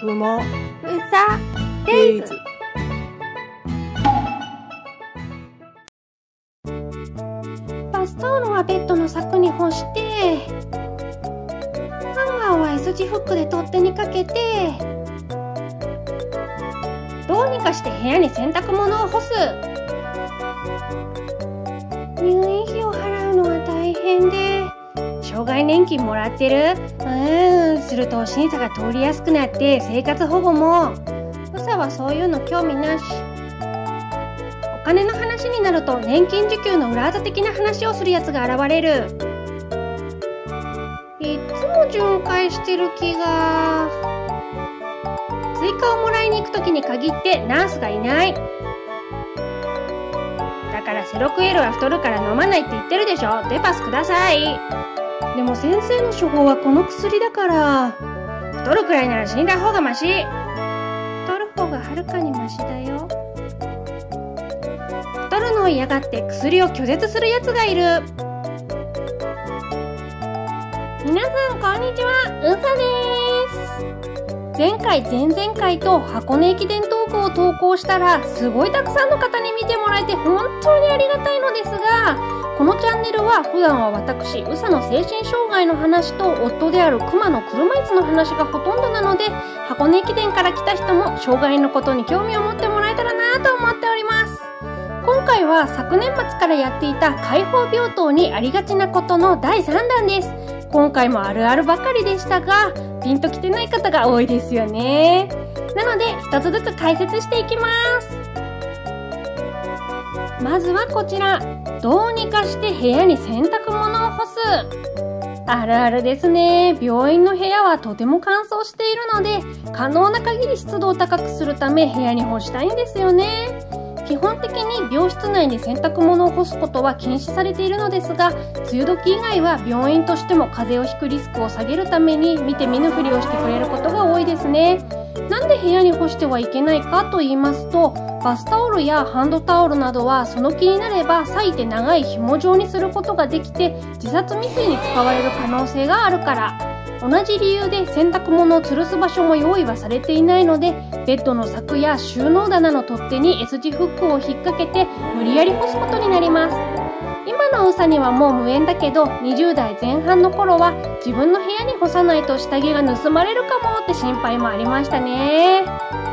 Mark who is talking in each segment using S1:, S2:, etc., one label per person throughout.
S1: くも
S2: うさデイズ。バスタオルはベッドの柵に干してハンガーは S 字フックで取っ手にかけてどうにかして部屋に洗濯物を干す。入院費を払うのが大変で障害年金もらってる？うんすると審査が通りやすくなって生活保護も。うさはそういうの興味なし。お金の話になると年金受給の裏技的な話をするやつが現れる。いつも巡回してる気が。追加をもらいに行く時に限ってナースがいない。だからセロクエルは太るから飲まないって言ってるでしょ。デパスください。でも先生の処方はこの薬だから。太るくらいなら死んだ方がマシ。太る方がはるかにマシだよ。太るのを嫌がって薬を拒絶するやつがいる。皆さんこんにちは。うさです。前回前々回と箱根駅伝トークを投稿したらすごいたくさんの方に見てもらえて本当にありがたいのですがこのチャンネルは普段は私、宇佐の精神障害の話と夫である熊の車椅子の話がほとんどなので箱根駅伝から来た人も障害のことに興味を持ってもらえたらなと思っております。今回は昨年末からやっていた開放病棟にありがちなことの第3弾です。今回もあるあるばかりでしたがピンときてない方が多いですよね。なので一つずつ解説していきます。まずはこちら。どうにかして部屋に洗濯物を干すあるあるですね。病院の部屋はとても乾燥しているので、可能な限り湿度を高くするため部屋に干したいんですよね。基本的に病室内に洗濯物を干すことは禁止されているのですが、梅雨時以外は病院としても風邪をひくリスクを下げるために見て見ぬふりをしてくれることが多いですね。なんで部屋に干してはいけないかと言いますと、バスタオルやハンドタオルなどはその気になれば裂いて長い紐状にすることができて自殺未遂に使われる可能性があるから同じ理由で洗濯物を吊るす場所も用意はされていないのでベッドの柵や収納棚の取っ手に S 字フックを引っ掛けて無理やり干すことになります。今のうにはもう無縁だけど20代前半の頃は自分の部屋に干さないと下着が盗まれるかもって心配もありましたね。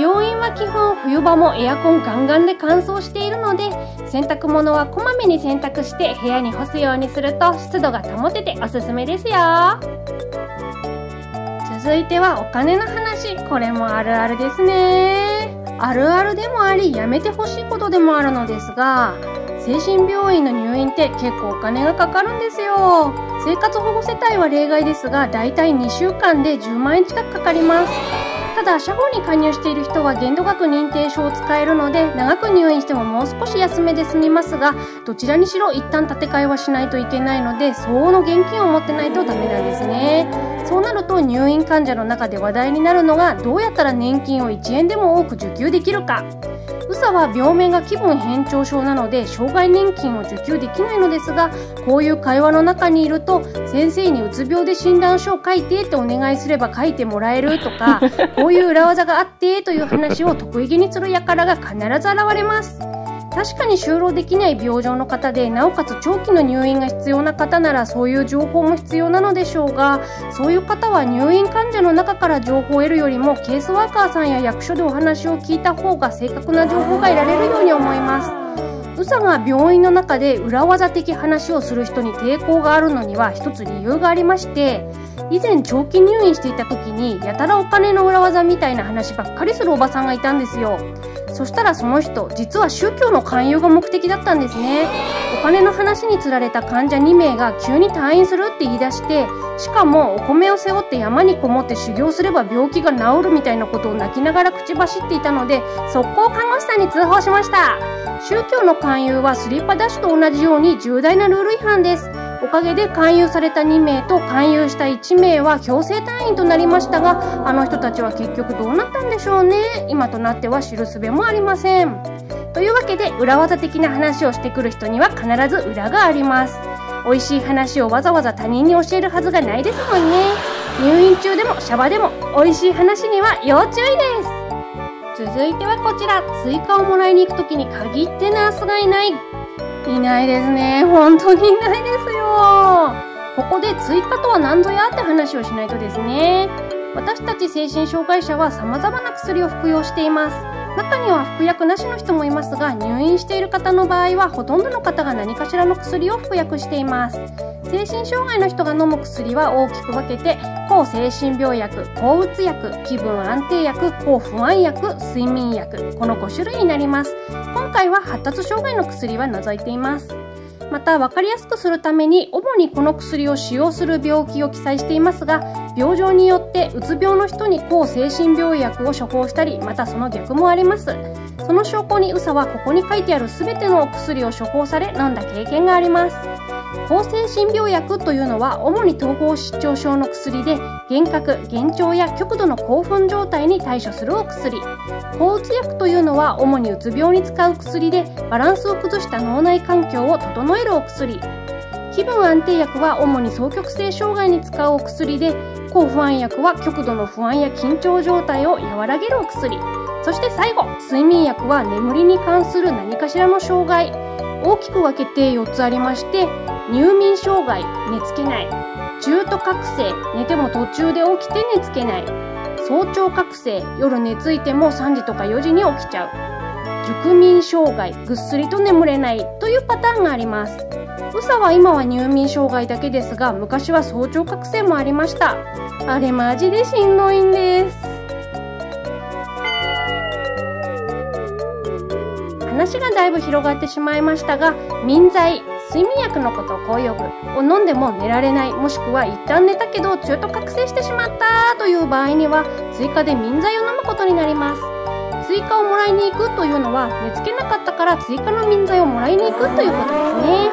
S2: 病院は基本冬場もエアコンガンガンで乾燥しているので洗濯物はこまめに洗濯して部屋に干すようにすると湿度が保てておすすめですよ。続いてはお金の話。これもあるあるですね。あるあるでもありやめてほしいことでもあるのですが精神病院の入院って結構お金がかかるんですよ。生活保護世帯は例外ですがだいたい2週間で10万円近くかかります。ただ、社保に加入している人は限度額認定証を使えるので、長く入院してももう少し休めで済みますが、どちらにしろ一旦建て替えはしないといけないので、相応の現金を持ってないとダメなんですね。そうなると入院患者の中で話題になるのが、どうやったら年金を1円でも多く受給できるか。宇佐は病名が気分変調症なので障害年金を受給できないのですがこういう会話の中にいると先生にうつ病で診断書を書いてってお願いすれば書いてもらえるとか こういう裏技があってという話を得意げにする輩が必ず現れます確かに就労できない病状の方でなおかつ長期の入院が必要な方ならそういう情報も必要なのでしょうがそういう方は入院患者の中から情報を得るよりもケースワーカーさんや役所でお話を聞いた方が正確な情報が得られるように思います。宇佐が病院の中で裏技的話をする人に抵抗があるのには一つ理由がありまして以前長期入院していた時にやたらお金の裏技みたいな話ばっかりするおばさんがいたんですよそしたらその人実は宗教の勧誘が目的だったんですね。お金の話につられた患者2名が急に退院するって言い出してしかもお米を背負って山にこもって修行すれば病気が治るみたいなことを泣きながら口走っていたので速攻看護師さんに通報しました。宗教の勧誘はスリッパダッシュと同じように重大なルール違反です。おかげで勧誘された2名と勧誘した1名は強制退院となりましたがあの人たちは結局どうなったんでしょうね今となっては知るすべもありませんというわけで裏技的な話をしてくる人には必ず裏があります美味しい話をわざわざ他人に教えるはずがないですもんね。入院中でもシャバでも美味しい話には要注意です。続いてはこちら、追加をもらいに行く時に限ってナースがいない。いないですね。本当にいないですよ。ここで追加とは何ぞやって話をしないとですね。私たち精神障害者は様々な薬を服用しています。中には服薬なしの人もいますが、入院している方の場合はほとんどの方が何かしらの薬を服薬しています。精神障害の人が飲む薬は大きく分けて、抗精神病薬、抗うつ薬、気分安定薬、抗不安薬、睡眠薬、この5種類になります。今回は発達障害の薬は除いています。また分かりやすくするために主にこの薬を使用する病気を記載していますが病状によってうつ病の人に抗精神病薬を処方したりまたその逆もありますその証拠にウサはここに書いてある全てのお薬を処方され飲んだ経験があります抗精神病薬というのは主に統合失調症の薬で幻覚幻聴や極度の興奮状態に対処するお薬。抗うつ薬というのは主にうつ病に使う薬でバランスを崩した脳内環境を整えるお薬。気分安定薬は主に双極性障害に使うお薬で抗不安薬は極度の不安や緊張状態を和らげるお薬。そして最後睡眠薬は眠りに関する何かしらの障害。大きく分けて4つありまして入眠障害寝つけない。中途覚醒寝ても途中で起きて寝つけない。早朝覚醒夜寝ついても3時とか4時に起きちゃう。熟眠障害ぐっすりと眠れない。というパターンがあります。宇佐は今は入眠障害だけですが昔は早朝覚醒もありました。あれマジでしんどいんです。話がだいぶ広がってしまいましたが眠剤睡眠薬のことをこう呼ぶを飲んでも寝られないもしくは一旦寝たけど中途覚醒してしまったという場合には追加で眠剤を飲むことになります。追加をもらいに行くというのは寝つけなかったから追加の眠剤をもらいに行くということですね。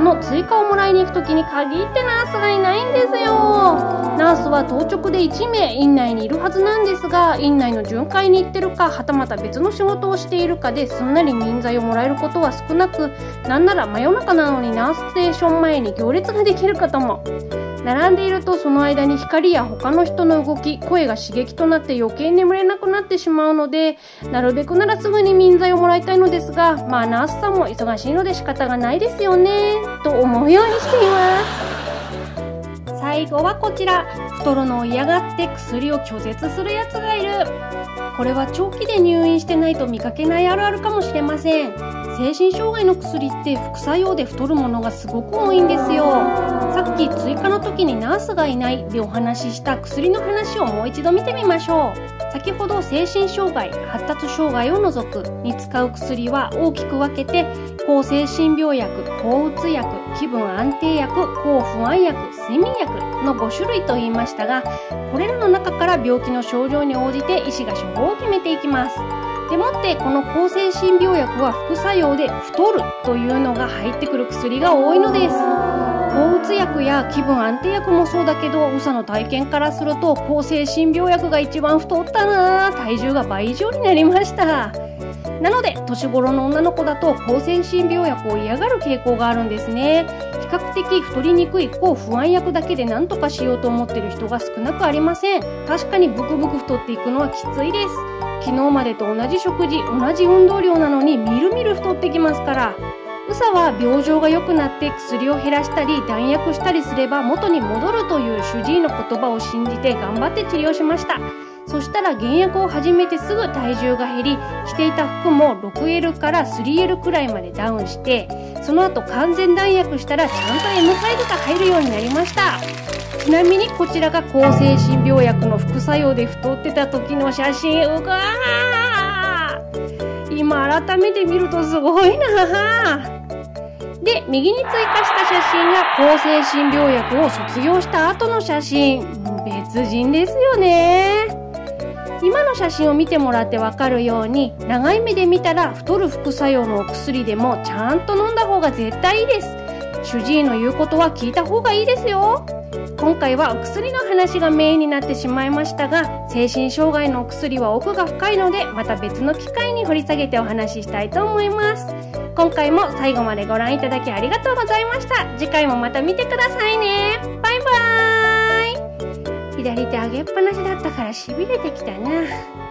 S2: この追加をもらいに行く時に限ってナースがいないんですよ。ナースは当直で1名院内にいるはずなんですが院内の巡回に行ってるかはたまた別の仕事をしているかですんなり人材をもらえることは少なくなんなら真夜中なのにナースステーション前に行列ができる方も。並んでいるとその間に光や他の人の動き声が刺激となって余計眠れなくなってしまうのでなるべくならすぐに眠剤をもらいたいのですがまあナースさんも忙しいので仕方がないですよねと思うようにしています。最後はこちら。太るのを嫌がって薬を拒絶するやつがいる。これは長期で入院してないと見かけないあるあるかもしれません。精神障害の薬って副作用で太るものがすごく多いんですよ。さっき追加の時にナースがいないでお話しした薬の話をもう一度見てみましょう。先ほど精神障害発達障害を除くに使う薬は大きく分けて抗精神病薬抗うつ薬気分安定薬抗不安薬睡眠薬の5種類と言いましたがこれらの中から病気の症状に応じて医師が処方を決めていきます。でもってこの抗精神病薬は副作用で太るというのが入ってくる薬が多いのです。抗うつ薬や気分安定薬もそうだけど宇佐の体験からすると抗精神病薬が一番太ったな体重が倍以上になりました。なので年頃の女の子だと抗精神病薬を嫌がる傾向があるんですね。比較的太りにくい抗不安薬だけで何とかしようと思ってる人が少なくありません。確かにブクブク太っていくのはきついです。昨日までと同じ食事同じ運動量なのにみるみる太ってきますから。ウサは病状が良くなって薬を減らしたり弾薬したりすれば元に戻るという主治医の言葉を信じて頑張って治療しました。そしたら原薬を始めてすぐ体重が減り着ていた服も 6L から 3L くらいまでダウンしてその後完全弾薬したらちゃんと M サイズが入るようになりました。ちなみにこちらが抗精神病薬の副作用で太ってた時の写真うわー今改めて見るとすごいな。で右に追加した写真が抗精神病薬を卒業した後の写真。別人ですよね。今の写真を見てもらってわかるように長い目で見たら太る副作用のお薬でもちゃんと飲んだ方が絶対いいです。主治医の言うことは聞いた方がいいですよ。今回はお薬の話がメインになってしまいましたが精神障害のお薬は奥が深いのでまた別の機会に掘り下げてお話ししたいと思います。今回も最後までご覧いただきありがとうございました。次回もまた見てくださいね。バイバーイ。左手上げっぱなしだったからしびれてきたな。